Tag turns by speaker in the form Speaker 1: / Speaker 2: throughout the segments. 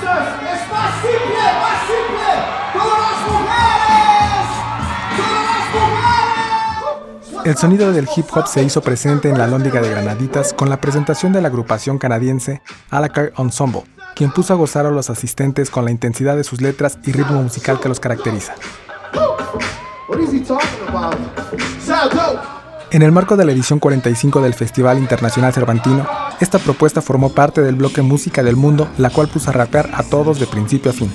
Speaker 1: simple, más simple. Todas las mujeres, todas las mujeres.
Speaker 2: El sonido del hip hop se hizo presente en la Lóndiga de Granaditas con la presentación de la agrupación canadiense Alacart Ensemble, quien puso a gozar a los asistentes con la intensidad de sus letras y ritmo musical que los caracteriza.
Speaker 1: What is he talking about?
Speaker 2: En el marco de la edición 45 del Festival Internacional Cervantino, esta propuesta formó parte del bloque Música del Mundo, la cual puso a rapear a todos de principio a fin.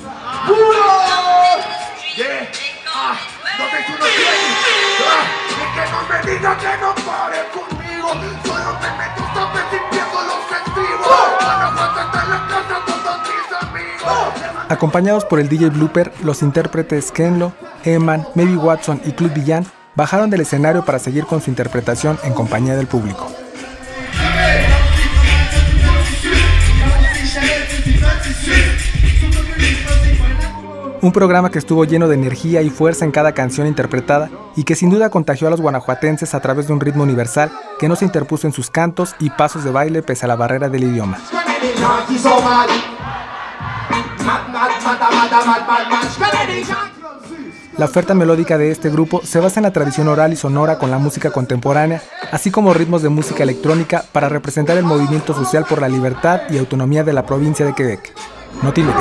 Speaker 2: Acompañados por el DJ Blooper, los intérpretes Kenlo, Eman, Maybe Watson y Club Villan bajaron del escenario para seguir con su interpretación en compañía del público. Un programa que estuvo lleno de energía y fuerza en cada canción interpretada y que sin duda contagió a los guanajuatenses a través de un ritmo universal que no se interpuso en sus cantos y pasos de baile pese a la barrera del idioma. La oferta melódica de este grupo se basa en la tradición oral y sonora con la música contemporánea, así como ritmos de música electrónica para representar el movimiento social por la libertad y autonomía de la provincia de Quebec. Notilex.